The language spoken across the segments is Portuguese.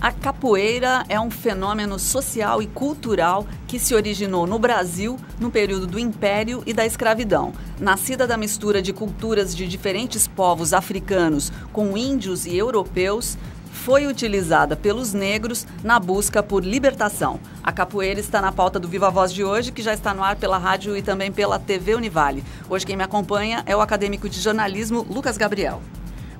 A capoeira é um fenômeno social e cultural que se originou no Brasil no período do Império e da escravidão. Nascida da mistura de culturas de diferentes povos africanos com índios e europeus, foi utilizada pelos negros na busca por libertação. A capoeira está na pauta do Viva Voz de hoje, que já está no ar pela rádio e também pela TV Univale. Hoje quem me acompanha é o acadêmico de jornalismo Lucas Gabriel.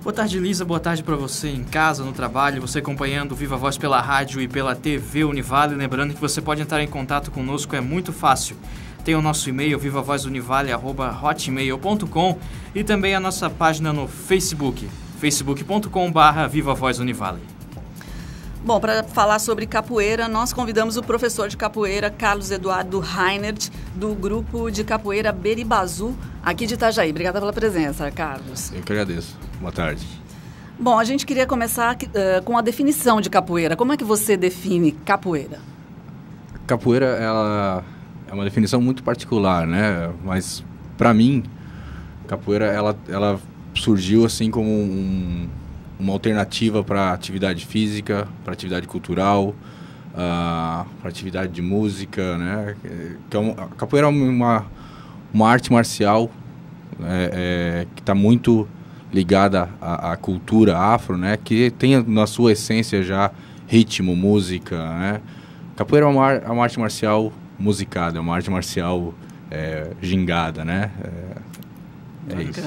Boa tarde, Lisa. Boa tarde para você em casa, no trabalho, você acompanhando Viva Voz pela rádio e pela TV Univale. Lembrando que você pode entrar em contato conosco, é muito fácil. Tem o nosso e-mail, vivavozunivale.hotmail.com e também a nossa página no Facebook, facebook.com.br Viva Voz Univale. Bom, para falar sobre capoeira, nós convidamos o professor de capoeira Carlos Eduardo Reinert, do grupo de capoeira Beribazu, aqui de Itajaí. Obrigada pela presença, Carlos. Eu que agradeço. Boa tarde. Bom, a gente queria começar uh, com a definição de capoeira. Como é que você define capoeira? Capoeira, ela é uma definição muito particular, né? Mas, para mim, capoeira, ela, ela surgiu assim como um, uma alternativa para atividade física, para atividade cultural, uh, para atividade de música, né? É capoeira é uma, uma arte marcial é, é, que está muito ligada à, à, cultura afro, né? Que tem na sua essência já ritmo, música, né? Capoeira é uma, é uma arte marcial musicada, é uma arte marcial é, gingada, né? É, é isso.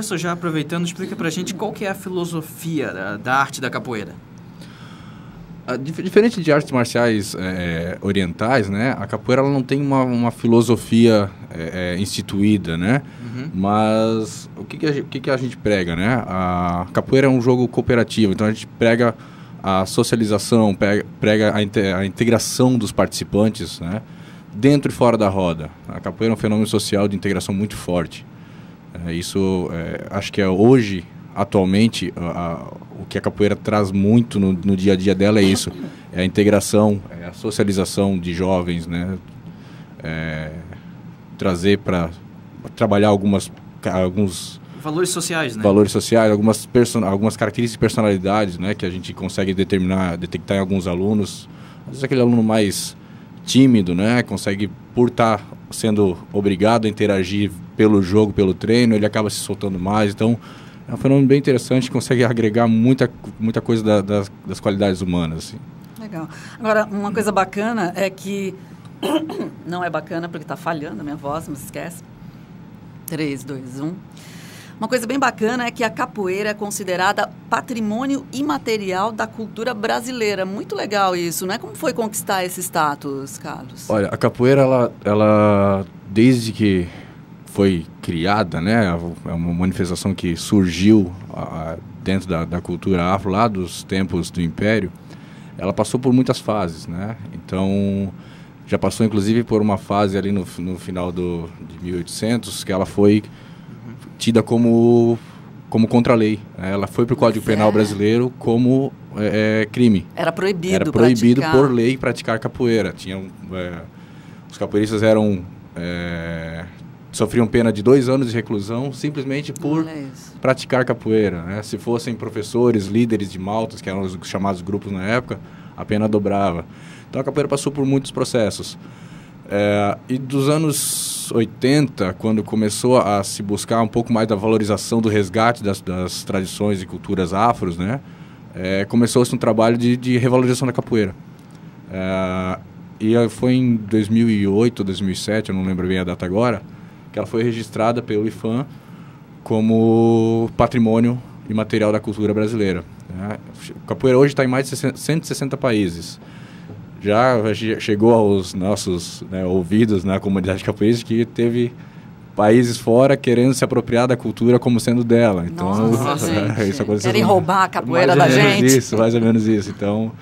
Professor, já aproveitando, explica pra gente qual que é a filosofia da, da arte da capoeira. A, diferente de artes marciais é, orientais, né, a capoeira ela não tem uma, uma filosofia é, instituída, né, uhum. mas o que, que, a, o que, que a gente prega, né? A capoeira é um jogo cooperativo, então a gente prega a socialização, prega, prega a, inte, a integração dos participantes, né, dentro e fora da roda. A capoeira é um fenômeno social de integração muito forte. É, isso, é, acho que é hoje, atualmente, a, a, o que a capoeira traz muito no, no, dia a dia dela é isso. É a integração, é a socialização de jovens, né? É, trazer para trabalhar algumas, alguns... Valores sociais, né? Valores sociais, algumas, person algumas características de personalidades, né? Que a gente consegue determinar, detectar em alguns alunos. Às vezes aquele aluno mais tímido, né? Consegue, por estar tá sendo obrigado a interagir pelo jogo, pelo treino, ele acaba se soltando mais. Então, é um fenômeno bem interessante, consegue agregar muita, muita coisa da, das, das qualidades humanas. Assim. Legal. Agora, uma coisa bacana é que... Não é bacana porque está falhando a minha voz, mas esquece. 3, 2, 1... Uma coisa bem bacana é que a capoeira é considerada patrimônio imaterial da cultura brasileira. Muito legal isso, não é? Como foi conquistar esse status, Carlos? Olha, a capoeira, ela, ela desde que foi criada, né? É uma manifestação que surgiu a, dentro da, da, cultura afro lá dos tempos do Império. Ela passou por muitas fases, né? Então, já passou inclusive por uma fase ali no, no final do, de 1800 que ela foi tida como como contra-lei. Né? Ela foi para o Código Penal é. brasileiro como é, é, crime. Era proibido Era proibido praticar. por lei praticar capoeira. Tinham, é, os capoeiristas eram é, sofriam pena de dois anos de reclusão simplesmente por praticar capoeira. Né? Se fossem professores, líderes de maltas, que eram os chamados grupos na época, a pena dobrava. Então a capoeira passou por muitos processos. É, e dos anos 80, quando começou a se buscar um pouco mais da valorização do resgate das, das tradições e culturas afros, né? É, Começou-se um trabalho de, de, revalorização da capoeira. É, e foi em 2008 ou 2007, eu não lembro bem a data agora, que ela foi registrada pelo IFAM como patrimônio imaterial da cultura brasileira. Né? Capoeira hoje está em mais de 160 países já chegou aos nossos né, ouvidos na comunidade capoeirista que teve países fora querendo se apropriar da cultura como sendo dela. Então, Nossa, é, isso aconteceu. Querem roubar a capoeira da gente. Isso, mais ou menos isso. Então,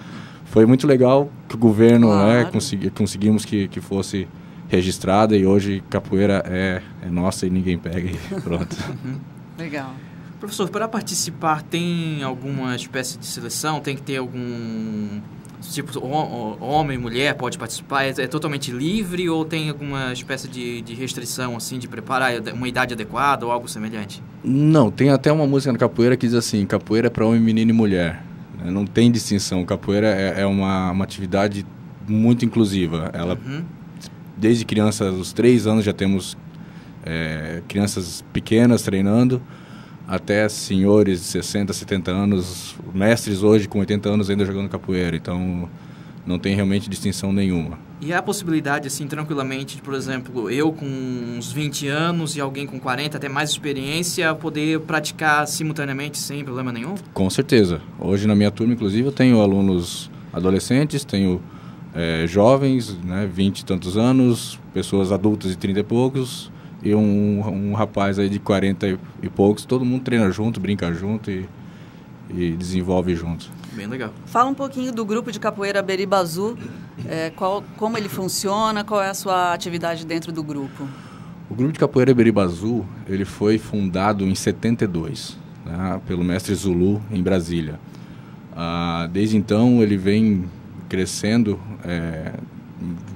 foi muito legal que o governo né, claro. né, consegui, conseguimos que, que fosse registrada e hoje capoeira é, é nossa e ninguém pega e pronto. legal. Professor, para participar tem alguma espécie de seleção? Tem que ter algum Tipo, homem, mulher pode participar? É, é, totalmente livre ou tem alguma espécie de, de restrição, assim, de preparar uma idade adequada ou algo semelhante? Não, tem até uma música na capoeira que diz assim, capoeira é para homem, menino e mulher. Né? Não tem distinção. Capoeira é, é uma, uma atividade muito inclusiva. Ela, uhum. desde criança, aos três anos já temos é, crianças pequenas treinando, até senhores de 60, 70 anos, mestres hoje com 80 anos ainda jogando capoeira. Então, não tem realmente distinção nenhuma. E há a possibilidade, assim, tranquilamente, de, por exemplo, eu com uns 20 anos e alguém com 40, até mais experiência, poder praticar simultaneamente sem problema nenhum? Com certeza. Hoje na minha turma, inclusive, eu tenho alunos adolescentes, tenho é, jovens, né, 20 e tantos anos, pessoas adultas de 30 e poucos, e um, um rapaz aí de 40 e poucos. Todo mundo treina junto, brinca junto e, e desenvolve junto. Bem legal. Fala um pouquinho do grupo de capoeira Beribazu, é, qual, como ele funciona, qual é a sua atividade dentro do grupo? O grupo de capoeira Beribazu, ele foi fundado em 72, né, pelo mestre Zulu, em Brasília. Ah, desde então, ele vem crescendo, é,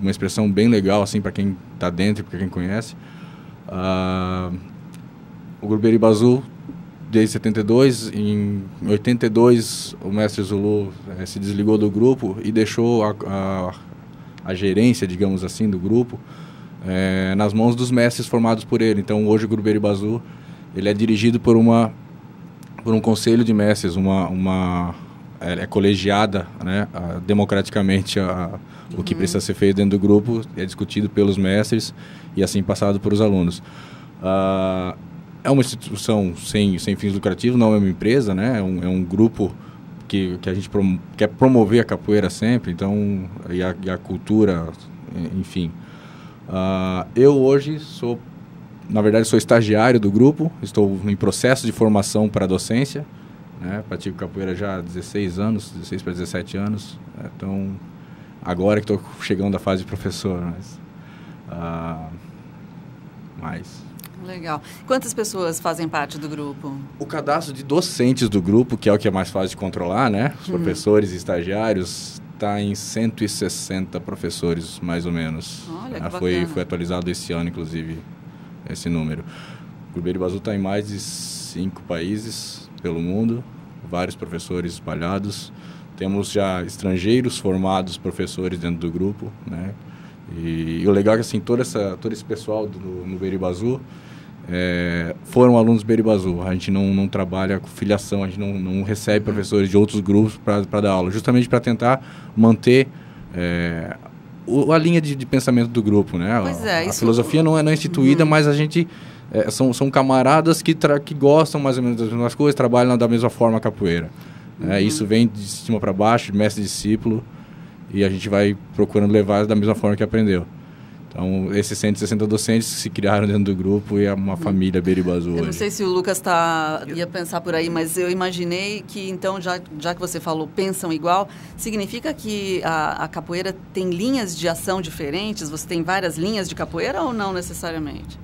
uma expressão bem legal assim para quem está dentro e para quem conhece. Uh, o Grupo Beribazu, desde 72, em 82 o mestre Zulu eh, se desligou do grupo e deixou a, a, a gerência, digamos assim, do grupo eh, nas mãos dos mestres formados por ele. Então hoje o Grupo Beribazu ele é dirigido por uma por um conselho de mestres, uma, uma é, é colegiada, né, a, democraticamente a, uhum. o que uhum. precisa ser feito dentro do grupo é discutido pelos mestres e assim passado por os alunos. Uh, é uma instituição sem, sem fins lucrativos, não é uma empresa, né? É um, é um grupo que, que a gente prom quer promover a capoeira sempre, então, e a, e a cultura, enfim. Uh, eu hoje sou, na verdade, sou estagiário do grupo, estou em processo de formação para docência, né? Pratico capoeira já há 16 anos, 16 para 17 anos, né? então, agora que estou chegando à fase de professor, mas... Uh, mais. Legal. Quantas pessoas fazem parte do grupo? O cadastro de docentes do grupo, que é o que é mais fácil de controlar, né? Os uhum. professores e estagiários, está em 160 professores, mais ou menos. Olha, que ah, foi, foi atualizado esse ano, inclusive, esse número. O Grupo Bazu está em mais de cinco países pelo mundo, vários professores espalhados. Temos já estrangeiros formados professores dentro do grupo, né? E, e, o legal é que assim, todo, essa, todo esse pessoal do, no Beribazu é, foram alunos Beribazu. A gente não, não trabalha com filiação, a gente não, não recebe professores de outros grupos para dar aula, justamente para tentar manter é, o, a linha de, de, pensamento do grupo. Né? Pois é, a, a filosofia não é, não é instituída, uhum. mas a gente é, são, são camaradas que, que gostam mais ou menos das mesmas coisas, trabalham da mesma forma a capoeira. É, uhum. isso vem de cima para baixo, mestre discípulo e a gente vai procurando levar da mesma forma que aprendeu. Então, esses 160 docentes se criaram dentro do grupo e é uma família Beribazu Eu não sei se o Lucas tá, ia pensar por aí, mas eu imaginei que, então, já, já que você falou pensam igual, significa que a, a capoeira tem linhas de ação diferentes? Você tem várias linhas de capoeira ou não necessariamente?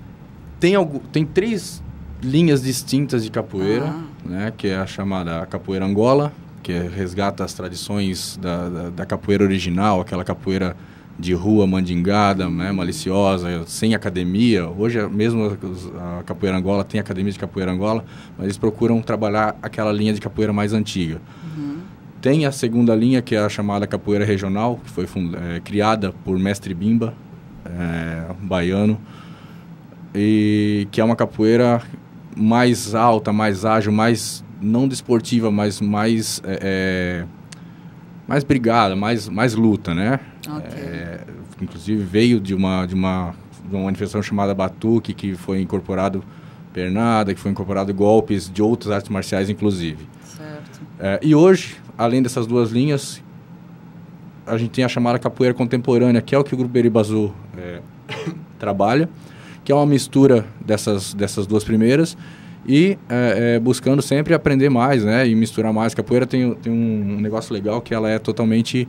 Tem, algo, tem três linhas distintas de capoeira, ah. né, que é a chamada capoeira Angola, que é, resgata as tradições da, da, da, capoeira original, aquela capoeira de rua mandingada, né, maliciosa, sem academia. Hoje, mesmo a, capoeira Angola tem academia de capoeira Angola, mas eles procuram trabalhar aquela linha de capoeira mais antiga. Uhum. Tem a segunda linha, que é a chamada capoeira regional, que foi é, criada por mestre Bimba, é, baiano, e que é uma capoeira mais alta, mais ágil, mais não desportiva, mas mais é, é, mais brigada, mais mais luta, né? Okay. É, inclusive veio de uma de uma, de uma manifestação chamada Batuque que foi incorporado pernada, que foi incorporado golpes de outras artes marciais, inclusive. Certo. É, e hoje, além dessas duas linhas, a gente tem a chamada capoeira contemporânea, que é o que o Grupo Beribazu é, trabalha, que é uma mistura dessas, dessas duas primeiras e é, é, buscando sempre aprender mais, né? E misturar mais. Capoeira tem, tem um negócio legal que ela é totalmente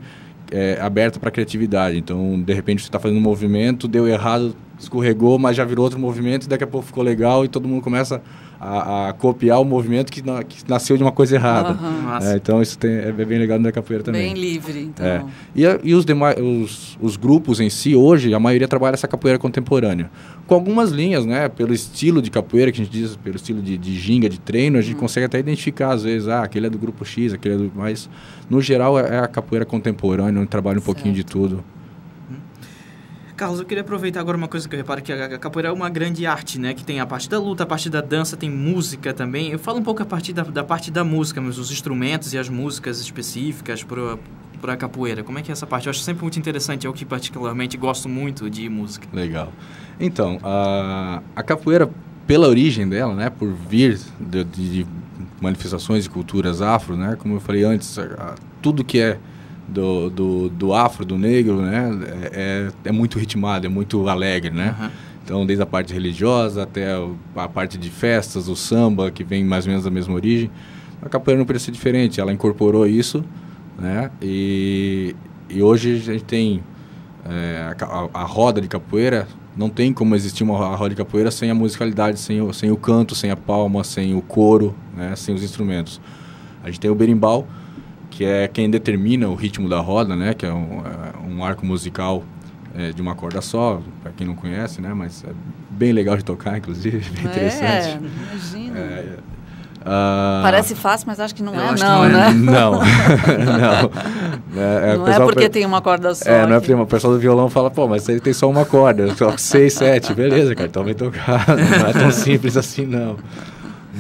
é, aberta para criatividade. Então, de repente, você está fazendo um movimento, deu errado, escorregou, mas já virou outro movimento e daqui a pouco ficou legal e todo mundo começa a, a, copiar o movimento que, na, que, nasceu de uma coisa errada. Uhum. É, então isso tem, é bem legal na capoeira também. Bem livre, então. É. E, e os, demais, os, os grupos em si, hoje, a maioria trabalha essa capoeira contemporânea. Com algumas linhas, né? Pelo estilo de capoeira, que a gente diz, pelo estilo de, de ginga, de treino, a gente uhum. consegue até identificar, às vezes, ah, aquele é do grupo X, aquele é do... Mas, no geral, é a capoeira contemporânea, onde trabalha um certo. pouquinho de tudo. Carlos, eu queria aproveitar agora uma coisa que eu reparo que a capoeira é uma grande arte, né? Que tem a parte da luta, a parte da dança, tem música também. Eu falo um pouco a partir da, da parte da música, mas os instrumentos e as músicas específicas para a capoeira. Como é que é essa parte? Eu acho sempre muito interessante, é o que particularmente gosto muito de música. Legal. Então, a, a capoeira, pela origem dela, né? Por vir de, de manifestações de culturas afro, né? Como eu falei antes, a, a, tudo que é do, do, do afro, do negro, né? É, é, é muito ritmado, é muito alegre, né? Uhum. Então, desde a parte religiosa até a parte de festas, o samba, que vem mais ou menos da mesma origem. A capoeira não precisa ser diferente, ela incorporou isso, né? E, e hoje a gente tem é, a, a, roda de capoeira, não tem como existir uma roda de capoeira sem a musicalidade, sem o, sem o canto, sem a palma, sem o coro, né? Sem os instrumentos. A gente tem o berimbau, que é quem determina o ritmo da roda, né? Que é um, é um arco musical é, de uma corda só, para quem não conhece, né? Mas é bem legal de tocar, inclusive, bem é, interessante. Imagina. É, uh, Parece fácil, mas acho que não é, não, não, é. né? Não, não. É, não é porque tem uma corda só. É, não é porque o pessoal do violão fala, pô, mas ele tem só uma corda, eu toco seis, sete, beleza, cara, então vem tocar. Não é tão simples assim, não.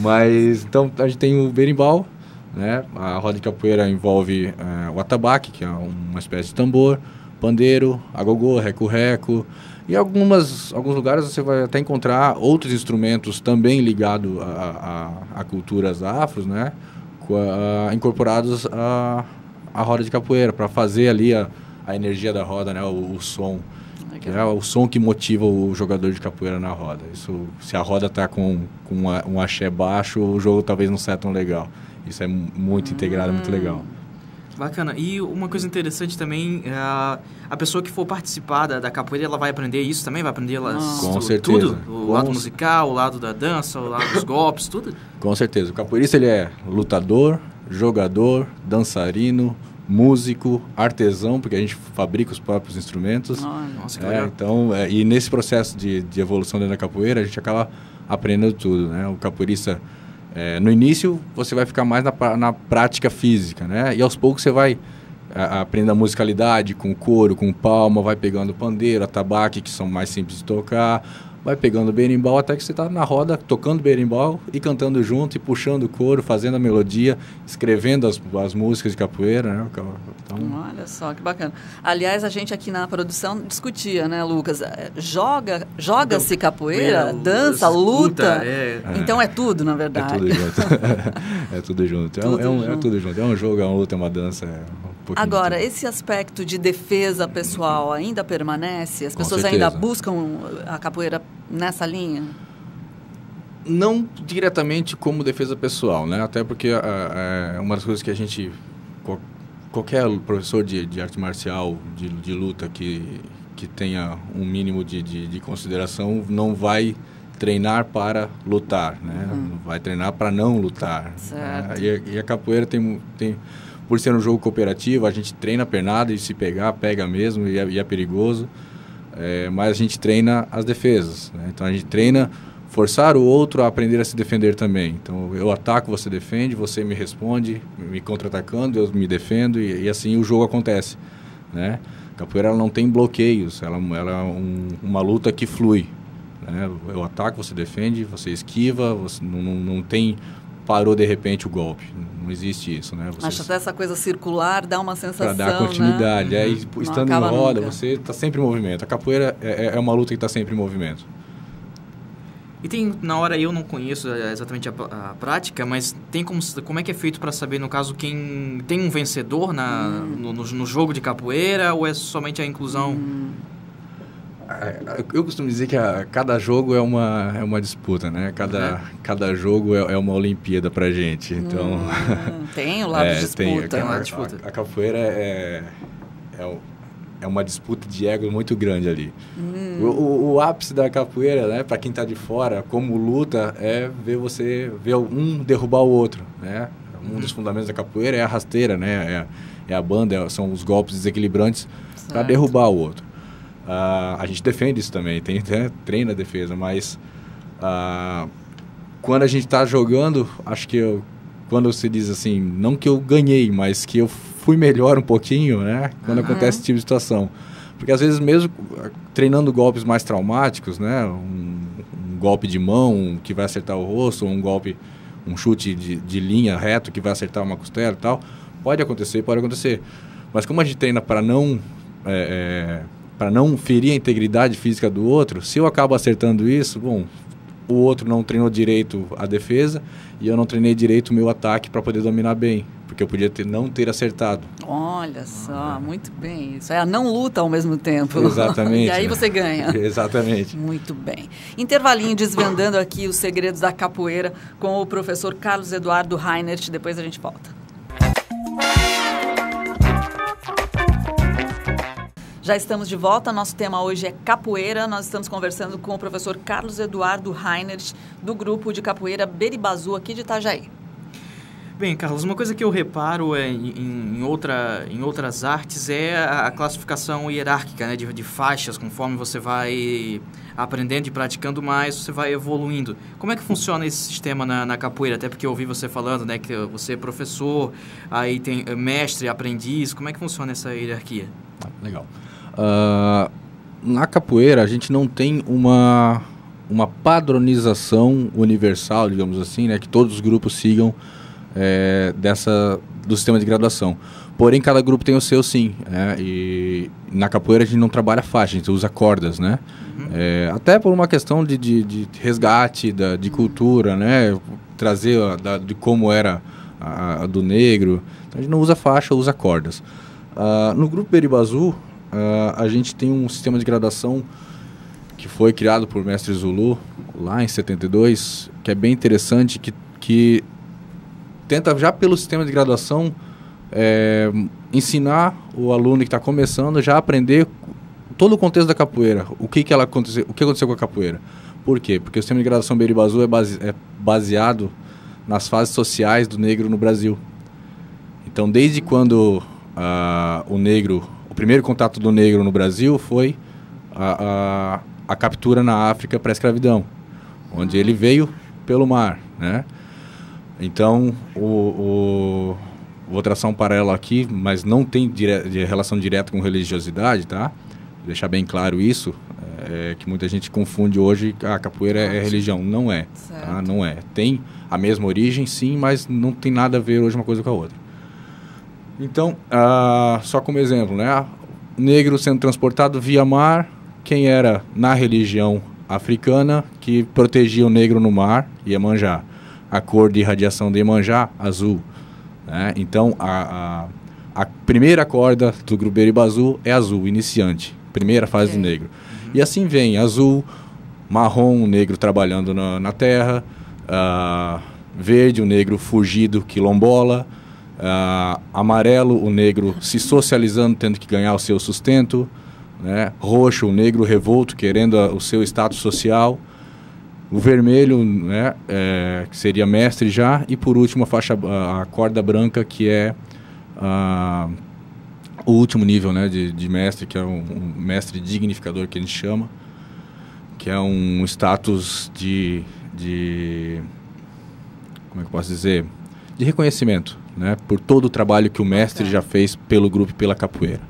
Mas, então, a gente tem o berimbau, né? A roda de capoeira envolve é, o atabaque, que é uma espécie de tambor, pandeiro, agogô, reco-reco. E algumas, alguns lugares você vai até encontrar outros instrumentos também ligados a, a, a, culturas afros, né? A, incorporados à, à roda de capoeira, para fazer ali a, a energia da roda, né? o, o som. Que é o som que motiva o jogador de capoeira na roda. Isso, se a roda está com, com um axé baixo, o jogo talvez não seja tão legal. Isso é muito integrado, é muito legal. Bacana. E uma coisa interessante também, é a pessoa que for participar da, da capoeira, ela vai aprender isso também? Vai aprender ela, Com tu, certeza. tudo? O Com lado musical, o lado da dança, o lado dos golpes, tudo? Com certeza. O capoeirista, ele é lutador, jogador, dançarino, músico, artesão, porque a gente fabrica os próprios instrumentos. Nossa, que é, legal. Então, é, e nesse processo de, de evolução dentro da capoeira, a gente acaba aprendendo tudo, né? O capoeirista é, no início você vai ficar mais na, na prática física, né? E aos poucos você vai a, aprender a musicalidade com couro, com palma, vai pegando pandeiro, atabaque, que são mais simples de tocar, vai pegando berimbau até que você está na roda tocando berimbau e cantando junto e puxando o coro, fazendo a melodia, escrevendo as, as músicas de capoeira, né? Então... Olha só que bacana. Aliás, a gente aqui na produção discutia, né, Lucas? É, joga, joga-se então, capoeira, dança, luta. luta é. Então é tudo, na verdade. É tudo junto. é tudo junto. Tudo é, um, junto. é tudo junto. É um jogo, é uma luta, é uma dança. É um Agora, esse aspecto de defesa pessoal ainda permanece? As pessoas ainda buscam a capoeira nessa linha? Não diretamente como defesa pessoal, né? Até porque é uma das coisas que a gente qualquer professor de, de arte marcial, de, de luta que, que tenha um mínimo de, de, de consideração, não vai treinar para lutar, né? Uhum. Vai treinar para não lutar. Né? E, a, e, a, capoeira tem, tem, por ser um jogo cooperativo, a gente treina a pernada e se pegar, pega mesmo e é, e é perigoso. É, mas a gente treina as defesas. Né? Então a gente treina forçar o outro a aprender a se defender também. Então eu ataco, você defende, você me responde, me contra-atacando, eu me defendo e, e, assim o jogo acontece, né? Capoeira não tem bloqueios, ela, ela é um, uma luta que flui. Né? Eu ataco, você defende, você esquiva, você não, não, não tem parou de repente o golpe. Não existe isso, né? Você Acho até essa coisa circular dá uma sensação, Para dar continuidade. Né? É, estando em roda, nunca. você está sempre em movimento. A capoeira é, é, é uma luta que está sempre em movimento. E tem, na hora eu não conheço é, exatamente a, a prática, mas tem como, como é que é feito para saber, no caso, quem tem um vencedor na, hum. no, no, no, jogo de capoeira ou é somente a inclusão? Hum. Eu costumo dizer que a, cada jogo é uma, é uma disputa, né? Cada, uhum. cada jogo é, é, uma Olimpíada pra gente. Então. Hum, tem o lado é, de disputa. Tem, a, a, a, capoeira é, é, é uma disputa de ego muito grande ali. Hum. O, o, o, ápice da capoeira, né, para quem está de fora, como luta, é ver você ver um derrubar o outro, né? Um uhum. dos fundamentos da capoeira é a rasteira, né? É, é a banda, é, são os golpes desequilibrantes para derrubar o outro. Uh, a gente defende isso também, tem, né, treina a defesa, mas uh, quando a gente está jogando, acho que eu, quando você diz assim, não que eu ganhei, mas que eu fui melhor um pouquinho, né? Quando uhum. acontece esse tipo de situação. Porque às vezes mesmo treinando golpes mais traumáticos, né? Um, um golpe de mão que vai acertar o rosto, ou um golpe, um chute de, de linha reto que vai acertar uma costela e tal, pode acontecer, pode acontecer. Mas como a gente treina para não é, é, para não ferir a integridade física do outro, se eu acabo acertando isso, bom, o outro não treinou direito a defesa e eu não treinei direito o meu ataque para poder dominar bem, porque eu podia ter, não ter acertado. Olha só, ah, muito bem. Isso é a não luta ao mesmo tempo. Exatamente. e aí você ganha. Exatamente. Muito bem. Intervalinho desvendando aqui os segredos da capoeira com o professor Carlos Eduardo Reinert. Depois a gente volta. Já estamos de volta. Nosso tema hoje é capoeira. Nós estamos conversando com o professor Carlos Eduardo Reinert, do grupo de capoeira Beribazu, aqui de Itajaí. Bem, Carlos, uma coisa que eu reparo é, em, em, outra, em outras artes é a classificação hierárquica né, de, de faixas. Conforme você vai aprendendo e praticando mais, você vai evoluindo. Como é que funciona esse sistema na, na capoeira? Até porque eu ouvi você falando né, que você é professor, aí tem mestre, aprendiz. Como é que funciona essa hierarquia? Ah, legal. Uh, na capoeira, a gente não tem uma, uma padronização universal, digamos assim, né, que todos os grupos sigam é, dessa, do sistema de graduação. Porém, cada grupo tem o seu sim. Né? E na capoeira a gente não trabalha faixa, a gente usa cordas, né? Uhum. É, até por uma questão de, de, de resgate da, de cultura, né? Trazer a, da, de como era a, a, do negro. Então, a gente não usa faixa, usa cordas. Uh, no grupo Beribazu, Uh, a gente tem um sistema de graduação que foi criado por mestre Zulu lá em 72, que é bem interessante, que, que tenta já pelo sistema de graduação é, ensinar o aluno que está começando já aprender todo o contexto da capoeira, o que, que ela aconteceu, o que aconteceu com a capoeira. Por quê? Porque o sistema de graduação Beribazu é, base, é baseado nas fases sociais do negro no Brasil. Então, desde quando uh, o negro primeiro contato do negro no Brasil foi a, a, a captura na África para a escravidão, onde ele veio pelo mar, né? Então, o, o, vou traçar um paralelo aqui, mas não tem dire, de relação direta com religiosidade, tá? Vou deixar bem claro isso, é, que muita gente confunde hoje a capoeira é religião. Não é, tá? Não é. Tem a mesma origem, sim, mas não tem nada a ver hoje uma coisa com a outra. Então, uh, só como exemplo, né? Negro sendo transportado via mar, quem era na religião africana que protegia o negro no mar, Iemanjá. A cor de irradiação de Iemanjá, azul. Né? Então, a, a, a, primeira corda do grupo azul é azul, iniciante. Primeira fase okay. do negro. Uhum. E assim vem, azul, marrom, o negro trabalhando na, na terra, uh, verde, o negro fugido, quilombola, Uh, amarelo, o negro se socializando, tendo que ganhar o seu sustento. Né? Roxo, o negro revolto, querendo a, o seu status social. O vermelho, né, é, que seria mestre já. E por último, a, faixa, a, corda branca, que é uh, o último nível né, de, de mestre, que é um, um, mestre dignificador, que a gente chama. Que é um status de, de. Como é que eu posso dizer? De reconhecimento né, por todo o trabalho que o mestre já fez pelo grupo e pela capoeira.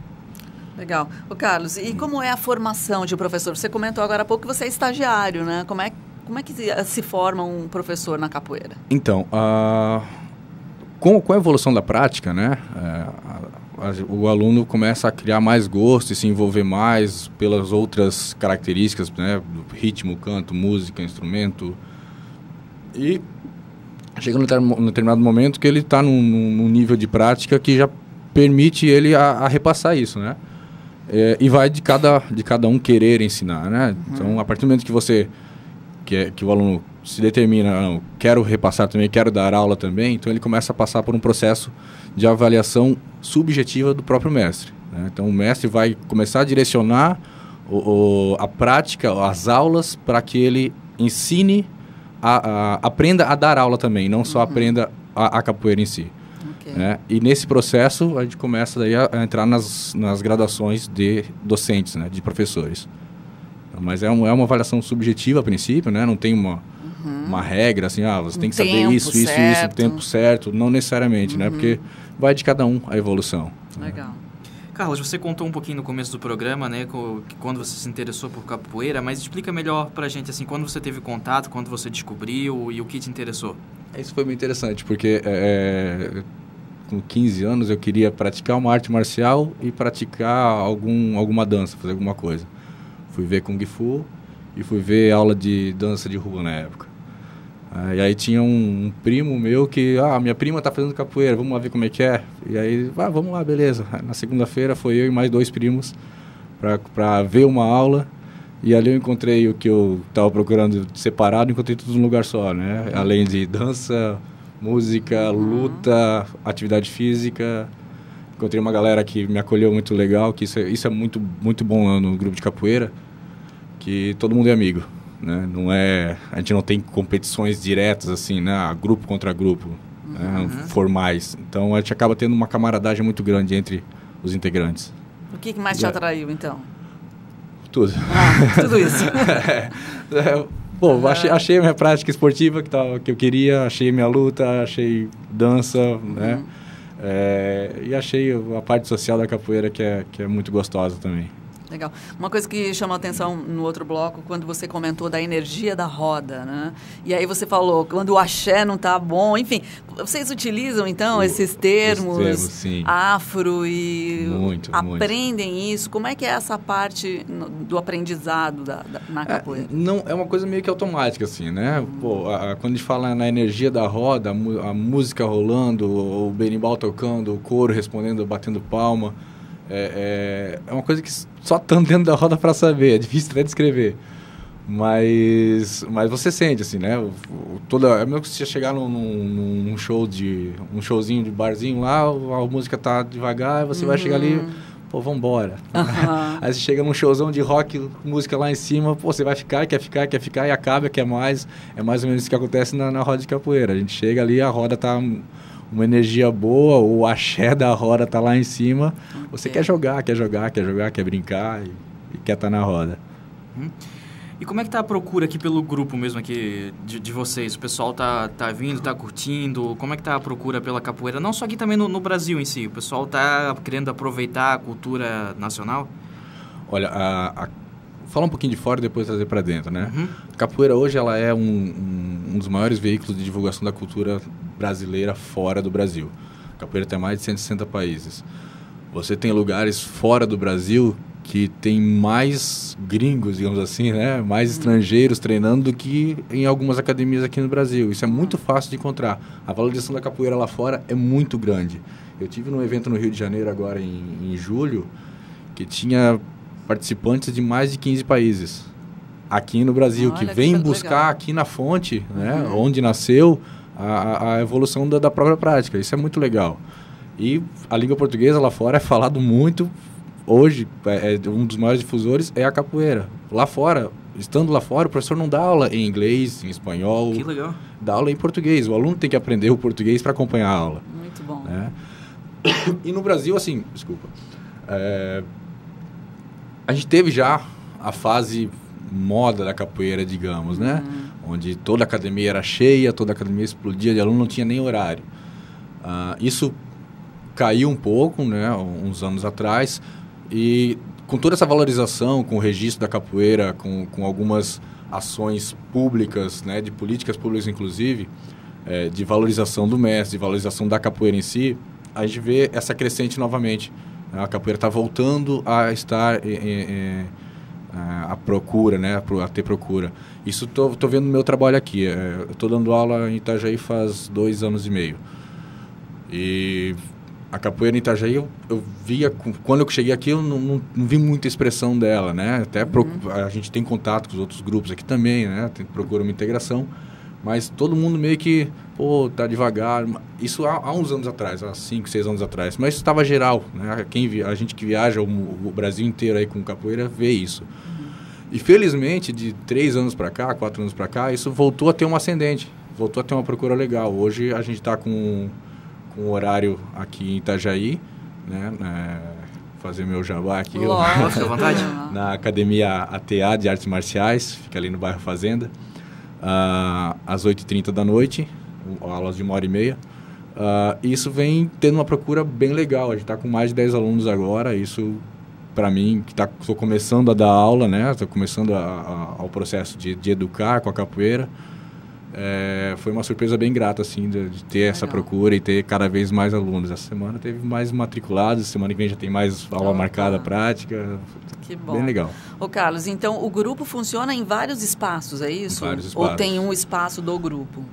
Legal. O Carlos, e como é a formação de professor? Você comentou agora há pouco que você é estagiário, né? Como é, como é que se forma um professor na capoeira? Então, uh, com, com a evolução da prática, né, uh, a, a, o aluno começa a criar mais gosto e se envolver mais pelas outras características, né, ritmo, canto, música, instrumento. E chega num determinado momento que ele está num, num, nível de prática que já permite ele a, a repassar isso, né? É, e vai de cada, de cada um querer ensinar, né? Uhum. Então, a partir do momento que você, que, é, que o aluno se determina, não, quero repassar também, quero dar aula também, então ele começa a passar por um processo de avaliação subjetiva do próprio mestre. Né? Então o mestre vai começar a direcionar o, o, a prática, as aulas, para que ele ensine, a, a, aprenda a dar aula também, não só uhum. aprenda a, a, capoeira em si. Okay. Né? E nesse processo a gente começa daí a, entrar nas, nas graduações de docentes, né? de professores. Mas é, um, é uma avaliação subjetiva a princípio, né? não tem uma, uhum. uma regra assim, ah, você um tem que saber isso, isso, certo. isso, o tempo certo, não necessariamente, né? uhum. né? Porque vai de cada um a evolução. Legal. Né? Carlos, você contou um pouquinho no começo do programa, né, quando você se interessou por capoeira, mas explica melhor pra gente, assim, quando você teve contato, quando você descobriu e o que te interessou. Isso foi muito interessante, porque é, é com 15 anos eu queria praticar uma arte marcial e praticar algum, alguma dança, fazer alguma coisa. Fui ver Kung Fu e fui ver aula de dança de rua na época. Ah, e aí tinha um, um, primo meu que, ah, minha prima tá fazendo capoeira, vamos lá ver como é que é. E aí, ah, vamos lá, beleza. Na segunda-feira foi eu e mais dois primos para ver uma aula. E ali eu encontrei o que eu estava procurando separado, encontrei tudo num lugar só, né? Além de dança, música, uhum. luta, atividade física. Encontrei uma galera que me acolheu muito legal, que isso é, isso é muito, muito bom no grupo de capoeira, que todo mundo é amigo né? Não é, a gente não tem competições diretas assim, né? Grupo contra grupo, né? uhum. né? formais. Então a gente acaba tendo uma camaradagem muito grande entre os integrantes. O que, mais te atraiu então? Tudo. Ah, tudo isso. é, é, bom, uhum. achei, achei a minha prática esportiva que, tava, que eu queria, achei minha luta, achei dança, uhum. né? É, e achei a parte social da capoeira que é, que é muito gostosa também. Legal. Uma coisa que chamou a atenção no outro bloco, quando você comentou da energia da roda, né? E aí você falou, quando o axé não está bom, enfim, vocês utilizam então esses termos, termos afro e muito, aprendem muito. isso? Como é que é essa parte do aprendizado da, da na é, capoeira? É, não, é uma coisa meio que automática, assim, né? Hum. Pô, a, quando a gente fala na energia da roda, a, a música rolando, o berimbau tocando, o coro respondendo, batendo palma, é, é, é uma coisa que só estando dentro da roda para saber, é difícil até descrever. Mas, mas você sente, assim, né? O, o, toda, é mesmo que você chegar num, num, num, show de... Um showzinho de barzinho lá, a música tá devagar, você uhum. vai chegar ali... Uhum. Pô, vambora. Uhum. Aí você chega num showzão de rock, música lá em cima, pô, você vai ficar, quer ficar, quer ficar, e acaba, quer mais. É mais ou menos isso que acontece na, na roda de capoeira. A gente chega ali, a roda tá uma energia boa, o axé da roda tá lá em cima. Você quer jogar, quer jogar, quer jogar, quer brincar e, e quer estar tá na roda. Hum. E como é que tá a procura aqui pelo grupo mesmo aqui de, de vocês? O pessoal tá, tá vindo, tá curtindo? Como é que tá a procura pela capoeira? Não só aqui também no, no Brasil em si. O pessoal tá querendo aproveitar a cultura nacional? Olha, a, a falar um pouquinho de fora e depois trazer para dentro, né? Uhum. A capoeira hoje ela é um, um, um, dos maiores veículos de divulgação da cultura brasileira fora do Brasil. A capoeira tem mais de 160 países. Você tem lugares fora do Brasil que tem mais gringos, digamos assim, né? Mais estrangeiros treinando do que em algumas academias aqui no Brasil. Isso é muito fácil de encontrar. A valorização da capoeira lá fora é muito grande. Eu tive num evento no Rio de Janeiro agora em, em julho que tinha participantes de mais de 15 países aqui no Brasil, Olha, que vem que buscar legal. aqui na fonte, né, uhum. onde nasceu, a, a evolução da, da, própria prática. Isso é muito legal. E a língua portuguesa lá fora é falado muito. Hoje, é, é, um dos maiores difusores é a capoeira. Lá fora, estando lá fora, o professor não dá aula em inglês, em espanhol. Que legal. Dá aula em português. O aluno tem que aprender o português para acompanhar a aula. Muito bom. Né? E no Brasil, assim, desculpa. É, a gente teve já a fase moda da capoeira, digamos, né? Uhum. Onde toda a academia era cheia, toda a academia explodia de aluno, não tinha nem horário. Uh, isso caiu um pouco, né? Uns anos atrás. E com toda essa valorização, com o registro da capoeira, com, com algumas ações públicas, né? De políticas públicas, inclusive, é, de valorização do mestre, de valorização da capoeira em si, a gente vê essa crescente novamente. A capoeira está voltando a estar é, é, a procura, né? A ter procura. Isso tô, tô vendo no meu trabalho aqui. É, estou dando aula em Itajaí faz dois anos e meio. E a capoeira em Itajaí, eu, eu via... Quando eu cheguei aqui, eu não, não, não vi muita expressão dela, né? Até uhum. a gente tem contato com os outros grupos aqui também, né? Tem, procura uma integração. Mas todo mundo meio que pô, tá devagar. Isso há, há uns anos atrás, há 5, 6 anos atrás. Mas isso estava geral, né? Quem, a gente que viaja o, o, Brasil inteiro aí com capoeira vê isso. E felizmente, de 3 anos para cá, 4 anos para cá, isso voltou a ter um ascendente. Voltou a ter uma procura legal. Hoje a gente está com, com um horário aqui em Itajaí, né? É, fazer meu jabá aqui. Lógico, à vontade. Na Academia ATA de Artes Marciais, fica ali no bairro Fazenda, uh, às 8h30 da noite, aulas de uma hora e meia. Uh, isso vem tendo uma procura bem legal. A gente está com mais de 10 alunos agora. Isso, para mim, que estou tá, começando a dar aula, né? Estou começando a, a, ao processo de, de educar com a capoeira. É, foi uma surpresa bem grata, assim, de, de ter Legal. essa procura e ter cada vez mais alunos. Essa semana teve mais matriculados, semana que vem já tem mais aula marcada prática. Que bom. Bem legal. Ô Carlos, então o grupo funciona em vários espaços, é isso? Em vários espaços. Ou tem um espaço do grupo?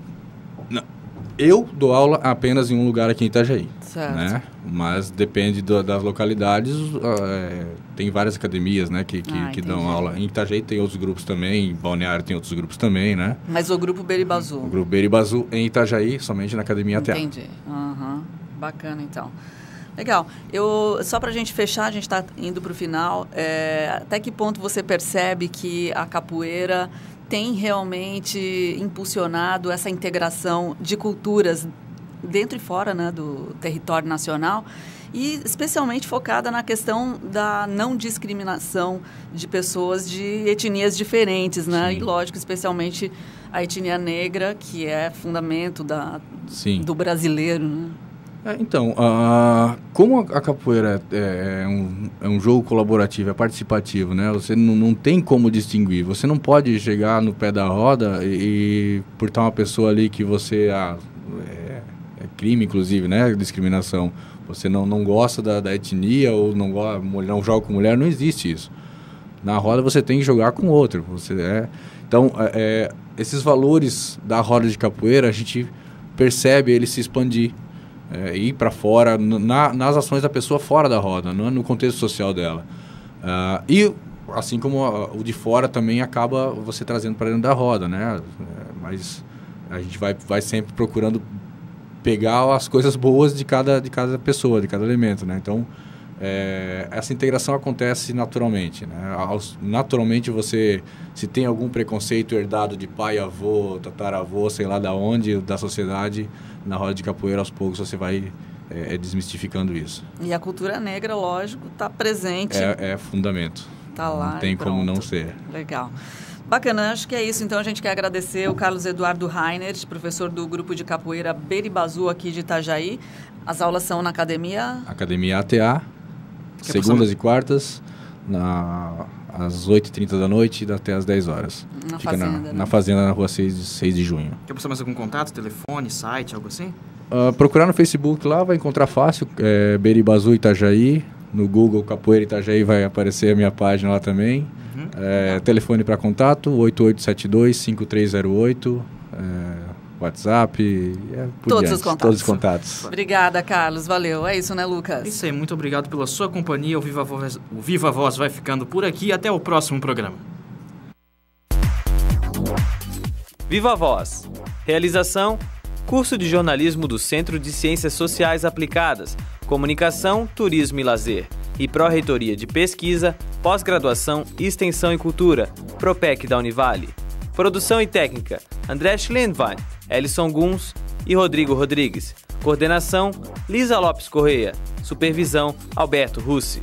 Eu dou aula apenas em um lugar aqui em Itajaí. Certo. Né? Mas depende do, das localidades. É, tem várias academias né, que, que, ah, que dão aula. Em Itajaí tem outros grupos também, em Balneário tem outros grupos também, né? Mas o grupo Beribazu? O grupo Beribazu em Itajaí, somente na Academia Entendi. Entendi. Uhum. Bacana, então. Legal. Eu, só para a gente fechar, a gente está indo para o final. É, até que ponto você percebe que a capoeira tem realmente impulsionado essa integração de culturas dentro e fora né, do território nacional e especialmente focada na questão da não discriminação de pessoas de etnias diferentes, né? Sim. E lógico, especialmente a etnia negra, que é fundamento da, do brasileiro, né? É, então, como a, capoeira é, é, um, é um jogo colaborativo, é participativo, né? Você não, tem como distinguir. Você não pode chegar no pé da roda e, e por estar uma pessoa ali que você... Ah, é, é, crime, inclusive, né? Discriminação. Você não, não gosta da, da etnia ou não, não joga com mulher, não existe isso. Na roda você tem que jogar com outro. Você é, então, é, é esses valores da roda de capoeira, a gente percebe ele se expandir é, ir para fora, na, nas ações da pessoa fora da roda, no, no contexto social dela. Uh, e assim como o de fora também acaba você trazendo para dentro da roda, né? É, mas a gente vai, vai sempre procurando pegar as coisas boas de cada, de cada pessoa, de cada elemento, né? Então, é, essa integração acontece naturalmente, né? Naturalmente você, se tem algum preconceito herdado de pai, avô, tataravô, sei lá da onde, da sociedade, na roda de capoeira, aos poucos você vai é, é desmistificando isso. E a cultura negra, lógico, está presente. É, é fundamento. Está lá. Não tem como não ser. Legal. Bacana, acho que é isso. Então a gente quer agradecer o Carlos Eduardo Rainer, professor do grupo de capoeira Beribazu aqui de Itajaí. As aulas são na academia? Academia ATA, segundas e quartas, na, às 8h30 da noite até às 10 horas. Na Fica fazenda, na, né? na fazenda, na rua 6, 6 de junho. Quer passar mais algum contato, telefone, site, algo assim? Uh, procurar no Facebook lá, vai encontrar fácil, é, Beribazu Itajaí. No Google Capoeira Itajaí vai aparecer a minha página lá também. Uhum. É, telefone para contato, 8872-5308. É, WhatsApp, é, todos diante, os contatos. Todos os contatos. Obrigada, Carlos. Valeu. É isso, né, Lucas? Isso aí. Muito obrigado pela sua companhia. O Viva Voz, o Viva Voz vai ficando por aqui. Até o próximo programa. Viva Voz. Realização: Curso de Jornalismo do Centro de Ciências Sociais Aplicadas, Comunicação, Turismo e Lazer e Pró-Reitoria de Pesquisa, Pós-Graduação, Extensão e Cultura, Propec da Univale. Produção e técnica: André Schlendwein. Ellison Guns e Rodrigo Rodrigues. Coordenação: Lisa Lopes Correia. Supervisão: Alberto Russi.